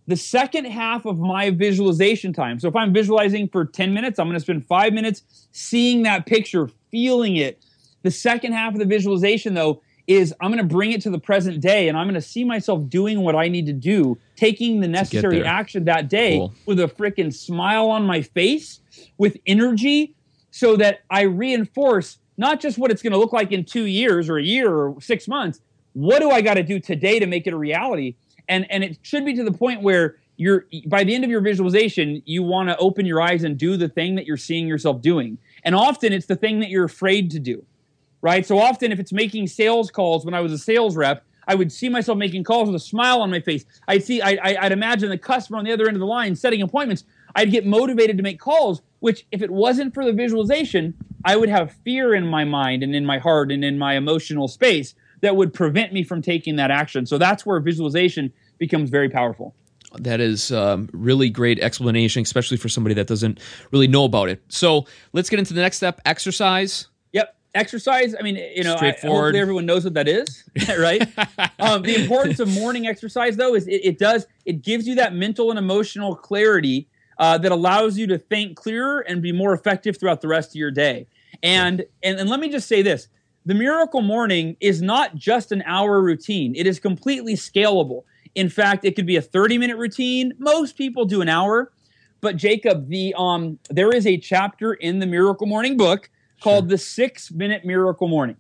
the second half of my visualization time, so if I'm visualizing for 10 minutes, I'm going to spend five minutes seeing that picture, feeling it. The second half of the visualization, though, is I'm going to bring it to the present day and I'm going to see myself doing what I need to do, taking the necessary action that day Cool. with a freaking smile on my face, with energy, so that I reinforce not just what it's going to look like in two years or a year or six months. What do I got to do today to make it a reality? And and it should be to the point where you're by the end of your visualization, you want to open your eyes and do the thing that you're seeing yourself doing. And often it's the thing that you're afraid to do right? So often, if it's making sales calls, when I was a sales rep, I would see myself making calls with a smile on my face. I'd see, I, I, I'd imagine the customer on the other end of the line setting appointments. I'd get motivated to make calls, which if it wasn't for the visualization, I would have fear in my mind and in my heart and in my emotional space that would prevent me from taking that action. So that's where visualization becomes very powerful. That is um, really great explanation, especially for somebody that doesn't really know about it. So let's get into the next step: exercise. Exercise. I mean, you know, I, Straightforward. hopefully everyone knows what that is, right? um, the importance of morning exercise, though, is it, it does it gives you that mental and emotional clarity uh, that allows you to think clearer and be more effective throughout the rest of your day. And and and let me just say this: the miracle morning is not just an hour routine; it is completely scalable. In fact, it could be a 30 minute routine. Most people do an hour. But Jacob, the um, there is a chapter in the Miracle Morning book called the Six Minute Miracle Morning.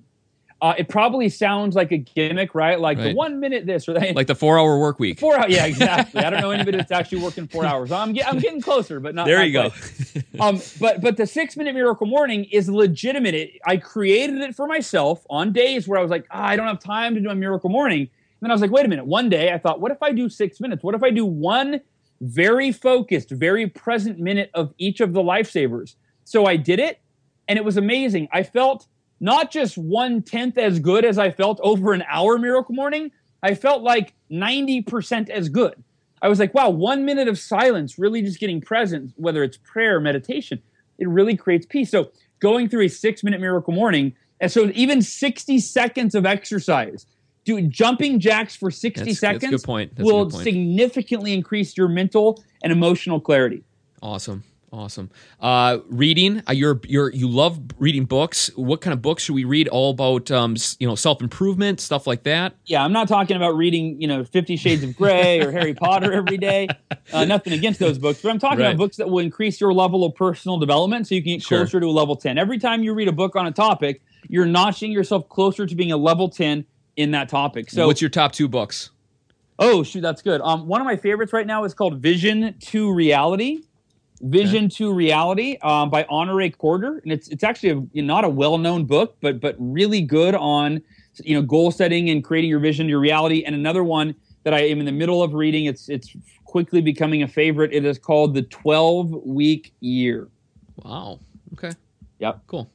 Uh, it probably sounds like a gimmick, right? Like the one minute this or that. Like the four-hour work week. four hours. Yeah, exactly. I don't know anybody that's actually working four hours. I'm, get, I'm getting closer, but not. There not you go. um, but but the six minute miracle morning is legitimate. It, I created it for myself on days where I was like, ah, I don't have time to do a miracle morning. And then I was like, wait a minute. One day I thought, what if I do six minutes? What if I do one very focused, very present minute of each of the lifesavers? So I did it, and it was amazing. I felt not just one tenth as good as I felt over an hour miracle morning. I felt like 90% as good. I was like, wow, one minute of silence, really just getting present, whether it's prayer, meditation, it really creates peace. So going through a six minute miracle morning, and so even 60 seconds of exercise, do jumping jacks for 60 That's- seconds good point. That's will significantly increase your mental and emotional clarity. Awesome. Awesome. Uh, reading. Uh, you're you're you love reading books. What kind of books should we read? All about um, you know self improvement stuff like that. Yeah, I'm not talking about reading, you know, Fifty Shades of Grey or Harry Potter every day. Uh, nothing against those books, but I'm talking Right. about books that will increase your level of personal development so you can get Sure. closer to a level 10. Every time you read a book on a topic, you're notching yourself closer to being a level 10 in that topic. So, What's your top two books? oh, shoot, that's good. Um, one of my favorites right now is called Vision to Reality. Vision to Reality um, by Honorée Corder, and it's it's actually a, not a well known book, but but really good on you know goal setting and creating your vision to your reality. And another one that I am in the middle of reading, it's it's quickly becoming a favorite. It is called the Twelve Week Year. Wow. Okay. Yep. Cool.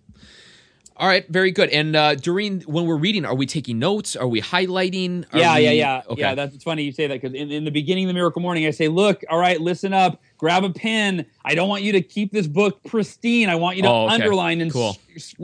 All right. Very good. And uh, during when we're reading, are we taking notes? Are we highlighting? Are yeah, we- yeah, yeah, Okay. yeah. That's funny you say that because in, in the beginning of the Miracle Morning, I say, "Look, all right, listen up, grab a pen. I don't want you to keep this book pristine. I want you to Oh, okay. underline and Cool.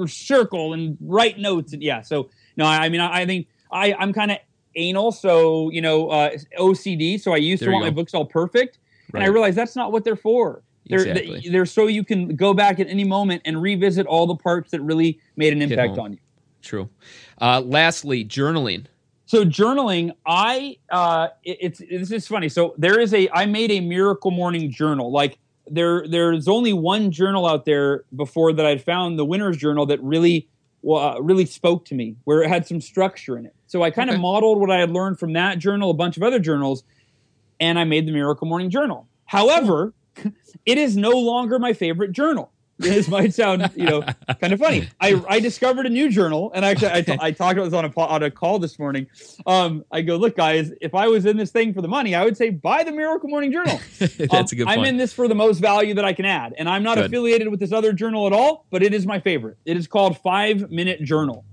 circle and write notes." And yeah, so no, I, I mean, I, I think I, I'm kind of anal, so you know, uh, OCD. So I used There to want my books all perfect, and I Right. realized that's not what they're for. They're, Exactly. they're so you can go back at any moment and revisit all the parts that really made an impact on you. True. Uh, lastly, journaling. So journaling, I uh, it, it's this is funny. So there is a I made a miracle morning journal. Like there there's only one journal out there before that I'd found the winner's journal that really uh, really spoke to me, where it had some structure in it. So I kind of Okay. modeled what I had learned from that journal, a bunch of other journals, and I made the miracle morning journal. However, it is no longer my favorite journal. This might sound, you know, kind of funny. I, I discovered a new journal, and actually, I, t- I talked about this on a on a call this morning. Um, I go, look, guys, if I was in this thing for the money, I would say buy the Miracle Morning Journal. That's Um, a good I'm point. in this for the most value that I can add, and I'm not Good. affiliated with this other journal at all, but it is my favorite. It is called Five Minute Journal.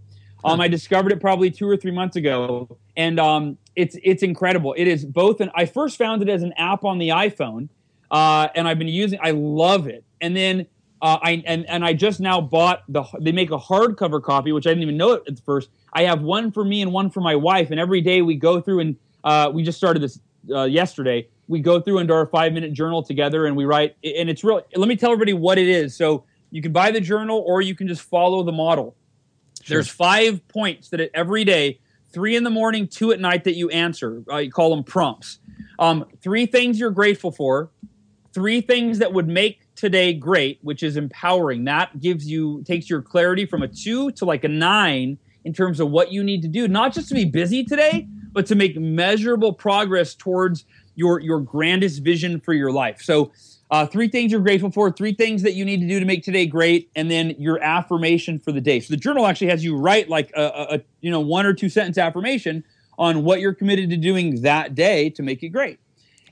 Um, I discovered it probably two or three months ago, and um, it's it's incredible. It is both an. I first found it as an app on the iPhone, uh, and I've been using. I love it, and then. Uh, I and, and I just now bought the. They make a hardcover copy, which I didn't even know it at first. I have one for me and one for my wife, and every day we go through and uh, we just started this uh, yesterday. We go through into our five minute journal together, and we write. And it's real. Let me tell everybody what it is. So you can buy the journal, or you can just follow the model. There's five points that every day, three in the morning, two at night, that you answer. Uh, you call them prompts. Um, three things you're grateful for, three things that would make today great, which is empowering. That gives you takes your clarity from a two to like a nine in terms of what you need to do, not just to be busy today, but to make measurable progress towards your your grandest vision for your life. So uh, three things you're grateful for, three things that you need to do to make today great, and then your affirmation for the day. So the journal actually has you write like a, a, a you know one or two sentence affirmation on what you're committed to doing that day to make it great.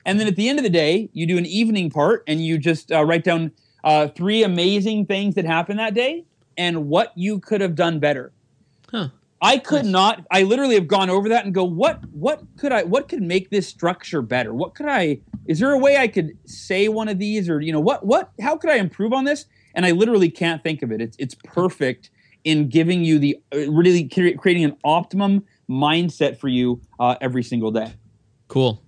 And then at the end of the day, you do an evening part and you just uh, write down uh, three amazing things that happened that day and what you could have done better. Huh. I could not. I literally have gone over that and go, what? What could I? What could make this structure better? What could I? Is there a way I could say one of these, or you know, what? What? How could I improve on this? And I literally can't think of it. It's it's perfect in giving you the uh, really creating an optimum mindset for you uh, every single day. Cool,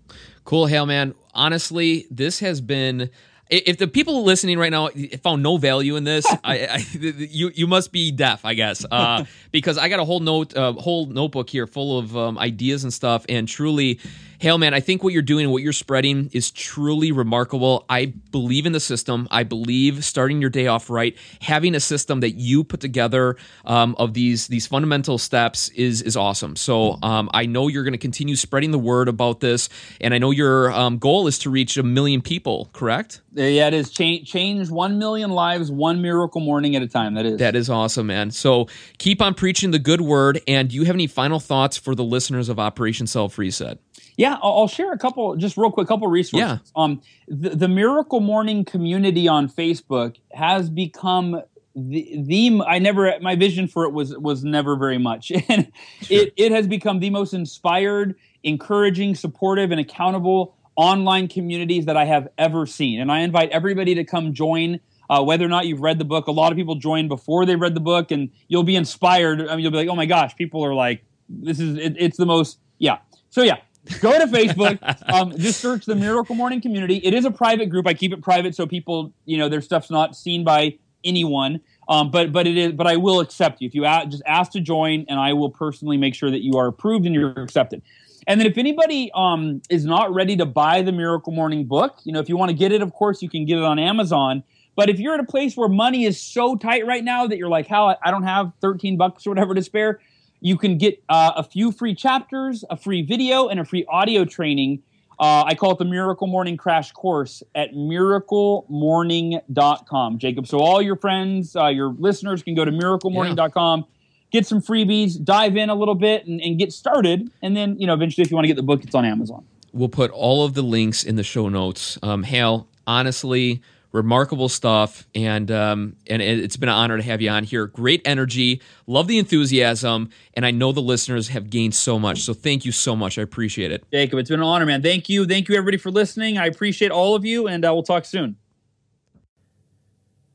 cool, Hal man. Honestly, this has been if the people listening right now found no value in this, I, I, you you must be deaf, I guess, uh, because I got a whole note, uh, whole notebook here full of um, ideas and stuff, and truly, Hal, man, I think what you're doing and what you're spreading is truly remarkable. I believe in the system. I believe starting your day off right, having a system that you put together um, of these these fundamental steps is is awesome. So um, I know you're going to continue spreading the word about this, and I know your um, goal is to reach a million people. Correct? Yeah, it is. Change change one million lives, one miracle morning at a time. That is. That is awesome, man. So keep on preaching the good word. And do you have any final thoughts for the listeners of Operation Self Reset? Yeah, I'll share a couple, just real quick, couple resources. Yeah. Um, the, the Miracle Morning community on Facebook has become the the I never my vision for it was was never very much, and sure. it it has become the most inspired, encouraging, supportive, and accountable online communities that I have ever seen. And I invite everybody to come join. Uh, whether or not you've read the book, a lot of people join before they read the book, and you'll be inspired. I mean, you'll be like, "Oh my gosh!" People are like, "This is it, it's the most." Yeah. So yeah, go to Facebook. um, just search the Miracle Morning Community. It is a private group. I keep it private so people, you know, their stuff's not seen by anyone. Um, but but it is. But I will accept you if you a- just ask to join, and I will personally make sure that you are approved and you're accepted. And then if anybody um, is not ready to buy the Miracle Morning book, you know, if you want to get it, of course you can get it on Amazon. But if you're at a place where money is so tight right now that you're like, how I don't have 13 bucks or whatever to spare, you can get uh, a few free chapters, a free video, and a free audio training. Uh, I call it the Miracle Morning Crash Course at miraclemorning.com, Jacob. So all your friends, uh, your listeners can go to miraclemorning.com, yeah. get some freebies, dive in a little bit, and, and get started. And then, you know, eventually, if you want to get the book, it's on Amazon. We'll put all of the links in the show notes. Um, Hal, honestly, remarkable stuff, and um, and it's been an honor to have you on here. Great energy, love the enthusiasm, and I know the listeners have gained so much. So thank you so much. I appreciate it, Jacob. It's been an honor, man. Thank you, thank you everybody for listening. I appreciate all of you, and uh, we'll talk soon.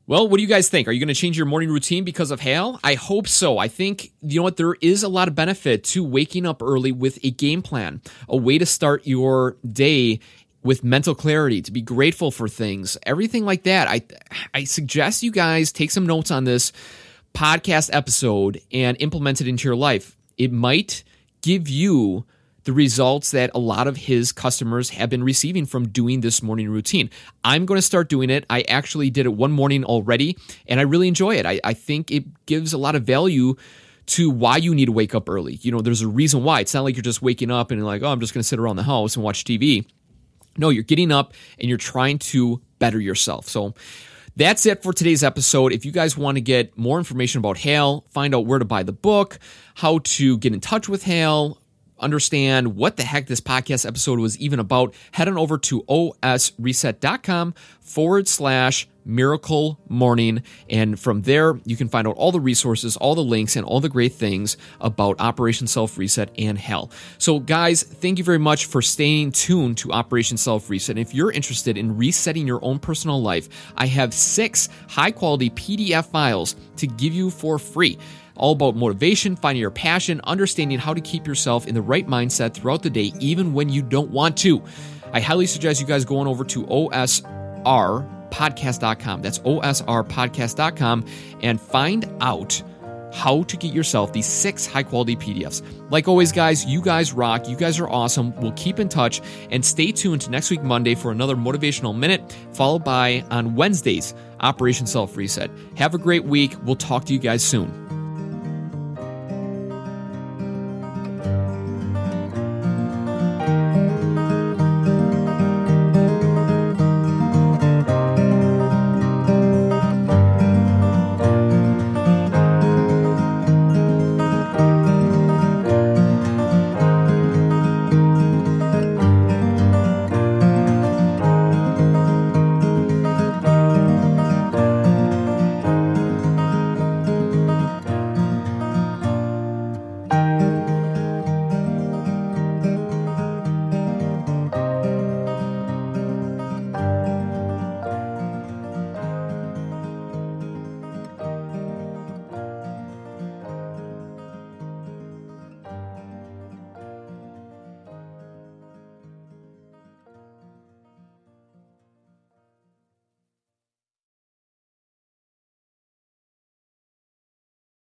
Well, what do you guys think? Are you going to change your morning routine because of Hal? I hope so. I think, you know what, there is a lot of benefit to waking up early with a game plan, a way to start your day with mental clarity, to be grateful for things, everything like that. I I suggest you guys take some notes on this podcast episode and implement it into your life. It might give you the results that a lot of his customers have been receiving from doing this morning routine. I'm going to start doing it. I actually did it one morning already, and I really enjoy it. I, I think it gives a lot of value to why you need to wake up early. You know, there's a reason why. It's not like you're just waking up and like, oh, I'm just going to sit around the house and watch TV. No, you're getting up and you're trying to better yourself. So that's it for today's episode. If you guys want to get more information about Hal, find out where to buy the book, how to get in touch with Hal, understand what the heck this podcast episode was even about, head on over to osreset.com forward slash miracle morning. And from there, you can find out all the resources, all the links, and all the great things about Operation Self Reset and Hal. So, guys, thank you very much for staying tuned to Operation Self Reset. And if you're interested in resetting your own personal life, I have six high quality PDF files to give you for free all about motivation, finding your passion, understanding how to keep yourself in the right mindset throughout the day, even when you don't want to. I highly suggest you guys going over to osrpodcast.com. That's osrpodcast.com and find out how to get yourself these six high quality PDFs. Like always, guys, you guys rock. You guys are awesome. We'll keep in touch and stay tuned to next week, Monday, for another motivational minute, followed by on Wednesdays, Operation Self Reset. Have a great week. We'll talk to you guys soon.